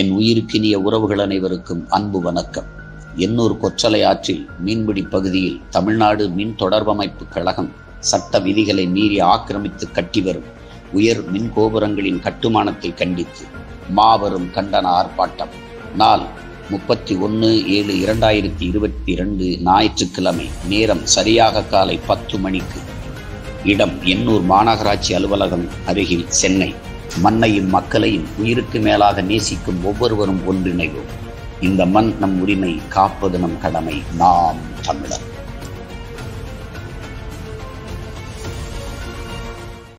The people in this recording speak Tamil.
என் உயிருக்கினிய உறவுகள் அனைவருக்கும் அன்பு வணக்கம். எண்ணூர் கொச்சலை ஆற்றில் மீன்பிடி பகுதியில் தமிழ்நாடு மின் தொடர்பமைப்பு கழகம் சட்ட விதிகளை மீறி ஆக்கிரமித்து கட்டி வரும் உயர் மின் கோபுரங்களின் கட்டுமானத்தை கண்டித்து மாபெரும் கண்டன ஆர்ப்பாட்டம். நாள் முப்பத்தி ஒன்று ஏழு இரண்டாயிரத்தி இருபத்தி இரண்டு ஞாயிற்றுக்கிழமை நேரம் சரியாக காலை பத்து மணிக்கு. இடம் எண்ணூர் மாநகராட்சி அலுவலகம் அருகில் சென்னை. மண்ணையும் மக்களையும் உயிருக்கு மேலாக நேசிக்கும் ஒவ்வொருவரும் ஒன்றிணைவோம். இந்த மண் நம் உரிமை காப்பது நம் கடமை. நாம் தமிழர்.